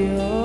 you.